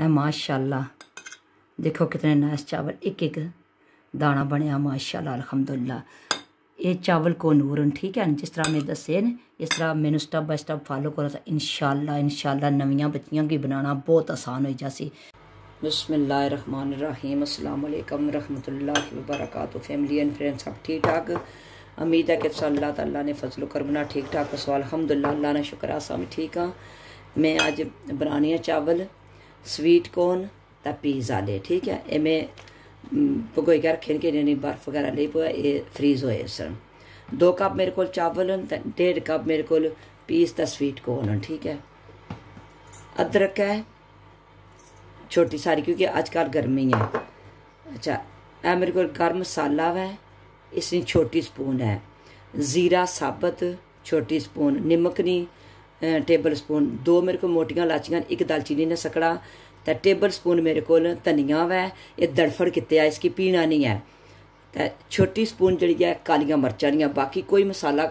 ए माशाल्लाह, देखो कितने नाइस चावल एक एक दाना बनया, माशाल्लाह, अल्हम्दुलिल्लाह। ये चावल को नूरन, ठीक है? जिस तरह मैं दसे ने, इस तरह मैंने स्टेप बाय स्टेप फॉलो करो तो इनशाला इनशाला नवियाँ बच्चियाँ की बनाना बहुत आसान हो जासी। बसमीम अल्लाम रहमतुल्लाहि व बरकातहू फैमिली एंड फ्रेंड्स सब ठीक ठाक उम्मीद है कि अल्लाह ताला ने फजल करमना ठीक ठाक सो अलहमदुल्ला अल्लाह ने शुक्र आसा मैं ठीक हाँ मैं अज बनानी है चावल। स्वीट कॉर्न ते पीज़ आले ठीक है? ये मैं भगोई के रखे कि बर्फ़ वगैरह ले पोया ये फ्रीज होए सन दो कप मेरे को चावल डेढ़ कप मेरे को पीस दा स्वीट कॉर्न ठीक है? अदरक है, छोटी सारी, क्योंकि आजकल गर्मी है। अच्छा ए मेरे को गर्म मसाला है इसमें छोटी स्पून है। ज़ीरा साबत, छोटी स्पून, निमक नहीं टेबल स्पून दो मेरे को मोटियाँ लाचियाँ, एक दालचीनी ने सकड़ा। तो टेबल स्पून मेरे को धनिया वै ये दड़फड़ किते इसकी पीना नहीं है तो छोटी स्पून जी है कालियाँ मर्चा दियाँ बाकी कोई मसाला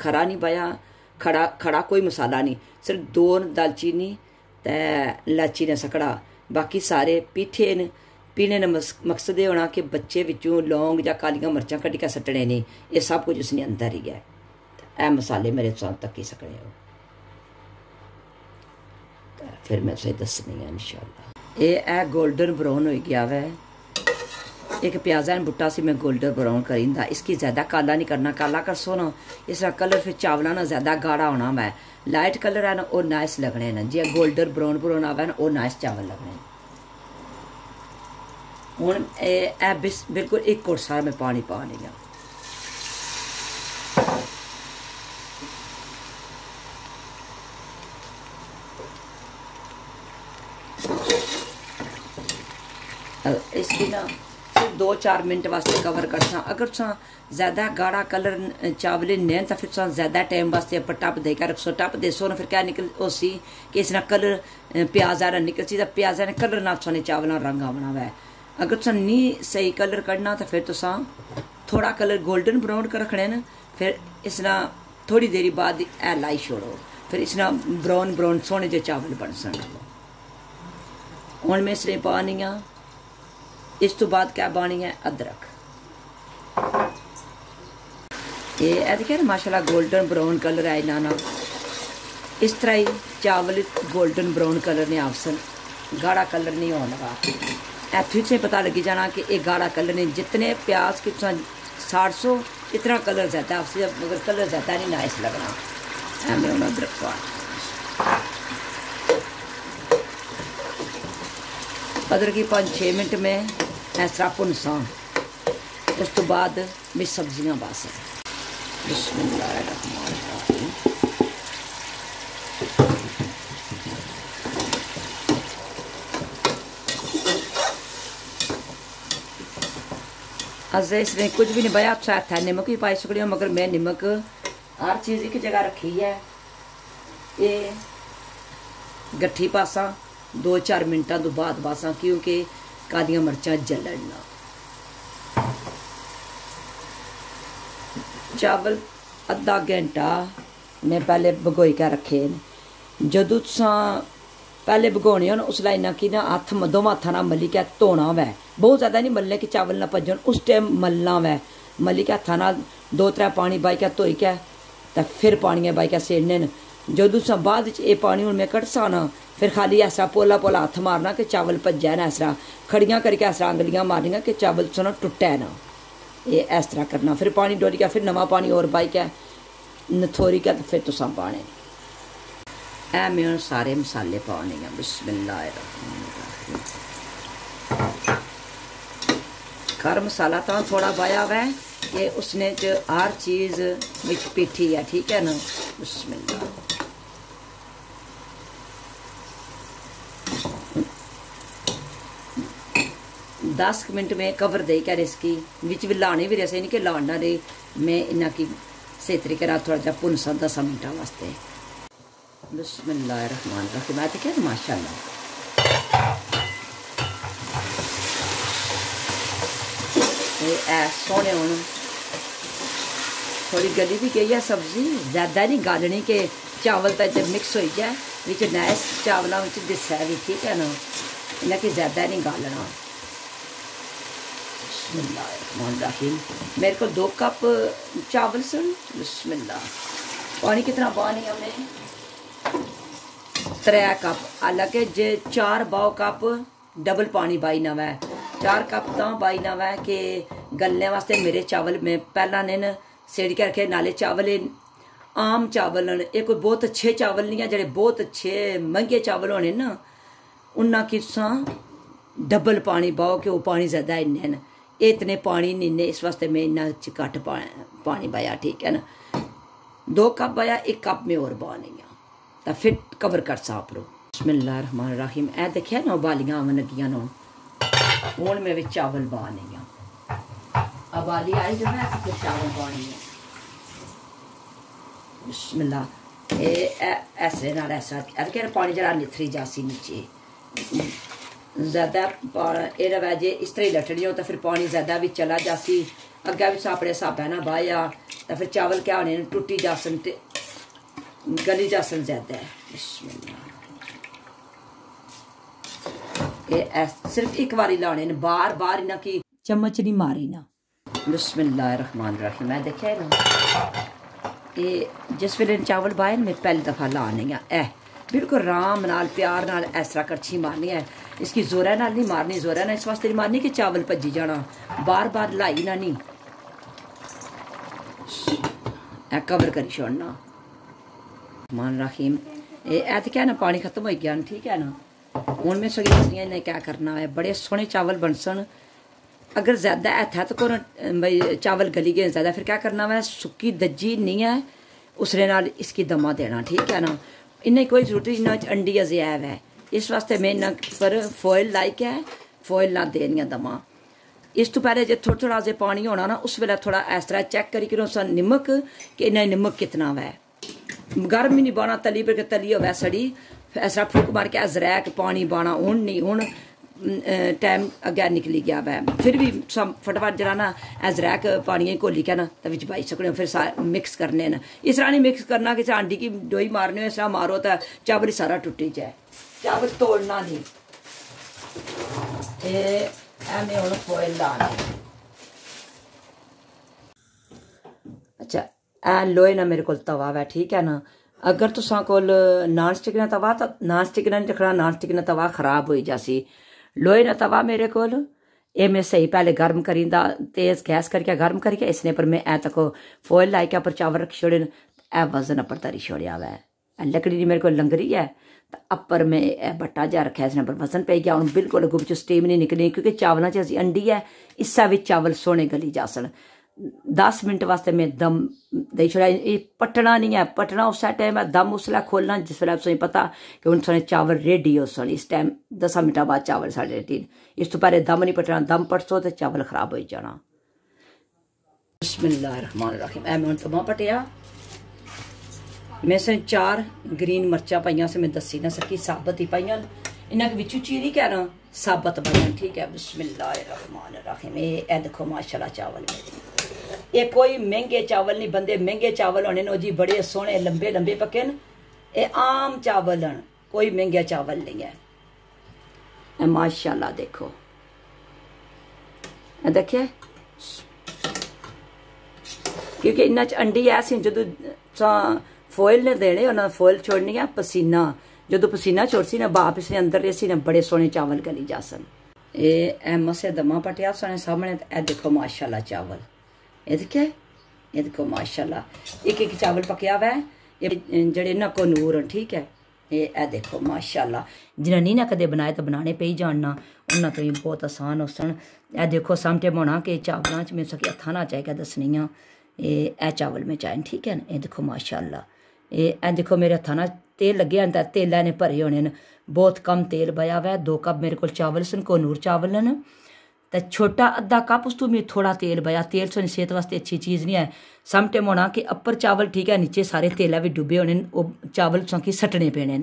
खरा नहीं पाया, खड़ा खड़ा कोई मसाला नहीं सिर्फ़ दो दालचीनी ते लाची ने सकड़ा। बाकी सारे पीठे न, पीने का मकसद ये होना कि बच्चे बिचों लौंग या कालियाँ मर्चां कड्ढी के सट्टने नहीं ये सब कुछ उसने अंदर ही है ए मसाले मेरे तुम तक्की सकने फिर तुसें दस्सनी है इंशाल्लाह ये है गोल्डन ब्राउन हो गया वै। एक प्याजा बुट्टा से मैं गोल्डन ब्राउन करींदा। इसकी ज़्यादा काला नहीं करना। काला कर सोना। इसका कलर फिर चावला ना ज़्यादा गाढ़ा होना मैं। लाइट कलर है ना वो नाइस लगने न। जे गोल्डन ब्राउन ब्राउन आवे ना वो नाइस चावल लगने हूँ ए बिल्कुल एक कोट सारा मैं पानी पा लिया इसकी ना सिर्फ़ दो चार मिनट वास्ते कवर कर सा अगर तुसा ज़्यादा गाढ़ा कलर चावल ने तो फिर तुसा ज़्यादा टाइम वास्ते पर टप दे कर रखो टप दे सो फिर क्या निकल, ओ सी कि इस कलर प्याज आ निकल सी प्याज ने कलर ना तुसा चावल रंग आवना वै अगर तुसा नहीं सही कलर कढ़ना तो फिर तुसा थोड़ा कलर गोल्डन ब्राउन कर रखने न, फिर इस ना थोड़ी देरी बाद लाई छोड़ो। फिर इस ना ब्राउन ब्राउन सोने जो चावल बन सन हूँ मैं इसलिए पानी हाँ इस तो बाद क्या बानी है? अदरक। ये दिखे माशाल्लाह गोल्डन ब्राउन कलर है ना इस तरह ही चावल गोल्डन ब्राउन कलर ने आपसन गाढ़ा कलर नहीं होने लगा इतों से पता लगी जाना कि ये गाढ़ा कलर नहीं जितने प्याज के साठ सौ, इतना कलर ज़्यादा आपसे मगर कलर ज़्यादा नहीं नाइस लगना। मैं अदरक अदरक की पाँच छः मिनट में ਇਸ ਤਰ੍ਹਾਂ ਭੁੰਨਸਾਂ ਉਸ ਤੋਂ ਬਾਅਦ ਵਿੱਚ ਸਬਜ਼ੀਆਂ ਬਸ ਬਿਸਮਿਲ੍ਲਾਹਿਰਰਹਿਮਾਨਿਰਰਹੀਮ अजय इसमें कुछ भी नहीं भाई आप साथ है नमक भी पाई सकते हो मगर मैं नमक हर चीज़ एक जगह रखी है ये गट्ठी पासा दो चार मिनटा तो बाद पासा क्योंकि कालियाँ मर्चा जलन चावल अद्धा घंटा में पहले भगोई के रखे न जदों पहले भगोने हो उसलै इन्ना कि ना हत्थ दोवां हत्थां नाल मली के धोना वै। बहुत ज़्यादा नहीं मलने कि चावल ना भज्जन उस टाइम मलना वै। मली के हत्थां नाल दो त्रै पानी बाई के धोई के फिर पानियै बाई के सेड़ने न। जदों बाद पानी हून में कड़सा ना फिर खाली ऐसा पोला पोला हत्थ मारना कि चावल भज्जै ना इस तरह खड़ियाँ करके इस तरह अंगलियाँ मारनियाँ कि चावल सुनो टुटे ना। ये इस तरह करना। फिर पानी डोलिया फिर नवा पानी और बाई के नथोरी के फिर तुसा पाने। ऐ में सारे मसाले पाने हैं बिस्मिल्लाह घर मसाला तो थोड़ा हुआ है कि उसने च हर चीज़ बिच पीठी है ठीक है ना? बिस्मिल्लाह। दस मिनट में कवर दे कर इसकी। बीच भी लाने भी रहे कि लाना रहे। मैं इन्ना की सही तरीके ना थोड़ा जहा भुन सा दस मिनटा वास्ते। रखमान रख मैं तो क्या माशा ऐ, सोने हूँ थोड़ी गली भी गई है सब्ज़ी। ज़्यादा नहीं गालनी के चावल तो मिक्स हो गया। बिच नैस चावलों में दिस्सा भी ठीक है ना। इन्हें कि ज़्यादा नहीं गालना बसमिल्लाम मेरे को दो कप चावल सुन। बसमिल्ला पानी कितना पानी हमें त्रै कप। हालाँकि जे चार बाओ कप डबल पानी बाई ना वै चार कप तो बाई ना वै कि गलने वास्ते मेरे चावल में पहला दिन सेड़ के रखे नाले चावल आम चावल न एक कोई बहुत अच्छे चावल नहीं है जेह्ड़े बहुत अच्छे महँगे चावल होने ना, उन्ना कि डबल पानी पाओ कि ओह् पानी ज़्यादा इन्ने न। इतने पानी नहीं इस वास्ते में इन्ना घट्ट पा, पानी पाया ठीक है ना? दो कप पाया एक कप में और पानी तो फिर कवर कर सा उपरो बसमिल्ला रहमान राहिम। ए देखिए ना उबालियाँ आवन लगियाँ ना। हूँ मैं भी चावल पा नहीं हाँ उबाली आई जो है फिर चावल पानी है बसमिल्ला ऐसे ना ऐसा पानी जरा निथरी जासी नीचे। ज़्यादा एह्दे बै जे इस तरह लटनी हो तो फिर पानी ज़्यादा भी चला जासी अगर भी अपने स्हाबै ने बाया तो फिर चावल क्या होने टुटी जासन तो गली जासन ज़्यादा सिर्फ़ एक बारी लाने न बार बार इन्ना कि चम्मच नहीं मारी ना बिस्मिल्लाह रहमान रहीम मैं देखे ना जिस वेल्ले चावल बाए मैं पहली दफ़ा लाने ऐ बिल्कुल आराम नाल प्यार नाल इस तरह कड़छी मारनी है इसकी ज़ोर नहीं मारनी, ज़ोर ना इस वास्ते नहीं मारनी कि चावल भजी जाना। बार बार लाई ना नहीं कवर करी छोड़ना। मान रखीम, ए तो क्या ना, पानी खत्म हो गया ठीक है ना? हूँ मैं सगी दसियाँ इन्हें क्या करना है? बड़े सोहने चावल बनसन। अगर ज़्यादा है तो को भाई चावल गली गए ज़्यादा, फिर क्या करना वै सुी दज्जी नहीं है, उसने नाल इसकी दमा देना, ठीक है ना? इन्हें कोई ज़रूरत नहीं, अंडी अजैब है। इस वास्ते मैं इन्हें पर फॉयल लाइक है फॉयल ना देनिया दमा इस तो पहले जो थोड़ा थोड़ा जे पानी होना ना उस वेले थोड़ा इस तरह चेक करी कि उस निमक कि इन्हें निमक कितना वै गर्म ही नहीं बाना तली पर तली हो सड़ी इस तरह फुक मार के अजरैक पानी बाना हूं नहीं हूं ਟਾਈਮ ਅੱਗੇ ਨਿਕਲੀ ਗਿਆ ਵੈ ਫਿਰ ਵੀ ਫਟਾਫਟ ਜਰਾ ਨਾ ਅਜ਼ਰਕ ਪਾਣੀ ਘੋਲੀ ਕੇ ਨਾ ਤਾਂ ਵਿੱਚ ਪਾਈ ਸਕਣੇ ਫਿਰ ਮਿਕਸ ਕਰਨੇ ਨੇ ਇਸ ਤਰ੍ਹਾਂ ਨਹੀਂ ਮਿਕਸ ਕਰਨਾ ਕਿ ਆਂਡੀ ਕੀ ਡੋਈ ਮਾਰਨੇ ਹੋ ਇਸ ਤਰ੍ਹਾਂ ਮਾਰੋ ਤਾਂ ਚਾਵਲ ਸਾਰਾ ਟੁੱਟੀ चावल तोड़ना नहीं ते अच्छा ऐ लोहे ना मेरे को तवा है ठीक है ना? अगर तुसा कोल नॉन स्टिक ना तवा तो नॉन स्टिक ने रखना नॉन स्टिक ना तवा खराब हो जासी लोहे ना तवा मेरे को ये मैं सही पहले गर्म करी तेज गैस करके गर्म करके, इसने पर मैं ऐ तक फोइल लाई के चावल रख छोड़े ऐ वज़न उपर तरी छोड़िया हुआ लकड़ी मेरे को लंगरी है अपर में बट्टा जा रखा इसने पर। वज़न पे गया हूँ बिल्कुल गुब चो स्टीम नहीं निकली क्योंकि चावलों च असी अंडी है इसा भी चावल सोने गली जासन। दस मिनट वास्ते मैं दम दही छोड़ा पटना नहीं है, पटना उस टाइम है दम उसलै खोलना, जिस वेल्ले तुसें पता कि हूँ साढ़े चावल रेडी हो सन इस टाइम दस मिनट बाद चावल साढ़े रेडी इस तो पहले दम नहीं पटना, दम पटसो तो चावल खराब हो जाना। बिस्मिल्लाहिर्रहमानिर्रहीम। मैं हूँ तमा पटिया मैं से चार ग्रीन मर्चा पाइया मैं दसी ना सकी साबत ही पाइया। इन्हें बिचू चीरी कहना साबत बनन ठीक है? बिस्मिल्लाहिर्रहमानिर्रहीम। ये देखो, माशाल्लाह चावल ये कोई महँगे चावल नहीं, बंदे महँगे चावल होने जी, बड़े सोहने, लंबे लंबे पके न। ये आम चावल न, कोई महँगे चावल नहीं है। माशाल्लाह देखो। देखिए। क्योंकि इन्ना च अंडी ऐसी जो फॉयल ने देने उन्होंने फॉयल छोड़नी है पसीना जो पसीना छोड़सी ना बाप इसने अंदर रेसी ने बड़े सोहने चावल गली जासन ए मसे दमा पटिया सोने सामने ए देखो माशाल्लाह चावल ਇਹ ਦੇਖਿਆ ਇਹ ਦੇਖੋ ਮਾਸ਼ਾਅੱਲਾ ਇੱਕ ਇੱਕ ਚਾਵਲ ਪਕਿਆ ਹੋਇਆ ਇਹ ਜਿਹੜੇ ਨਾ ਕੋ ਨੂਰ ਠੀਕ ਹੈ ਇਹ ਇਹ ਦੇਖੋ ਮਾਸ਼ਾਅੱਲਾ ਜਿਨ੍ਹਾਂ ਨਹੀਂ ਨਾ ਕਦੇ ਬਣਾਏ ਤਾਂ ਬਣਾਣੇ ਪਈ ਜਾਣਨਾ ਉਹਨਾਂ ਤੋਂ ਹੀ ਬਹੁਤ ਆਸਾਨ ਹੋਸਣ ਇਹ ਦੇਖੋ ਸਾਹਮਣੇ ਬਣਾ ਕੇ ਚਾਵਲਾਂ ਚ ਮੈਂ ਸਕੀ ਹੱਥਾਂ ਨਾਲ ਚਾਹੀਦਾ ਦੱਸਣੀਆਂ ਇਹ ਇਹ ਚਾਵਲ ਮੈਂ ਚਾਹਨ ਠੀਕ ਹੈ ਇਹ ਦੇਖੋ ਮਾਸ਼ਾਅੱਲਾ ਇਹ एह् दिक्खो, मेरे हत्था ना तेल लगे होंदा तेलै ने भरे होने बहुत कम तेल बया हुआ दो कप मेरे को चावल सन कोनूर चावल न। तो छोटा अद्धा कप उस तो में थोड़ा तेल बया। तेल सुनी सेहत वास्ते अच्छी चीज़ नहीं है समटम होना कि अपर चावल ठीक है नीचे सारे तेल भी डुबे होने चावल तुसें सट्टने पेने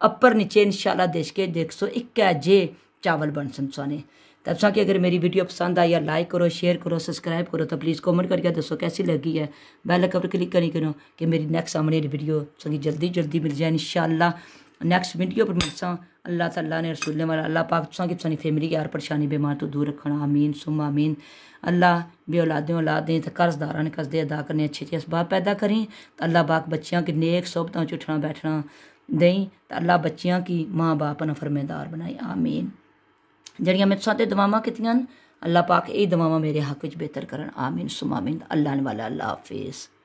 अपर नीचे इंशाला देश के, देख सौ जे चावल बन संसाने तब सा कि अगर मेरी वीडियो पसंद आई है लाइक करो शेयर करो सब्सक्राइब करो तो प्लीज़ कमेंट करके दसो कैसी लगी है। बैल पर क्लिक करी करो कि मेरी नेक्स्ट आने वाली वीडियो संगी जल्दी जल्दी मिल जाए इन शाला नैक्सट वीडियो पर मिलसा। अल्लाह तला ने रसूल वाला, अल्लाह पाक तुसा की तुसानी फैमिली यार परेशानी बीमार तो दूर रखना। आमीन सुम आमीन। अल्लाह भी औलादे औलादे तो कर्जदारा ने कर्जे अदा करने अच्छे अच्छे असबाब पैदा करें। तो अल्लाह पाक बच्चों की नेक सोबतों च उठना बैठना दें। तो अल्लाह बच्चों की माँ बाप अपना फरमेदार बनाए। आमीन। जड़ियाँ मैं साथ दवाव कीतियाँ अल्लाह पाक ये दवाव मेरे हक बेहतर करन। आमिन। सुम आमीन। अल्लाह वाला अल्लाह हाफिज़।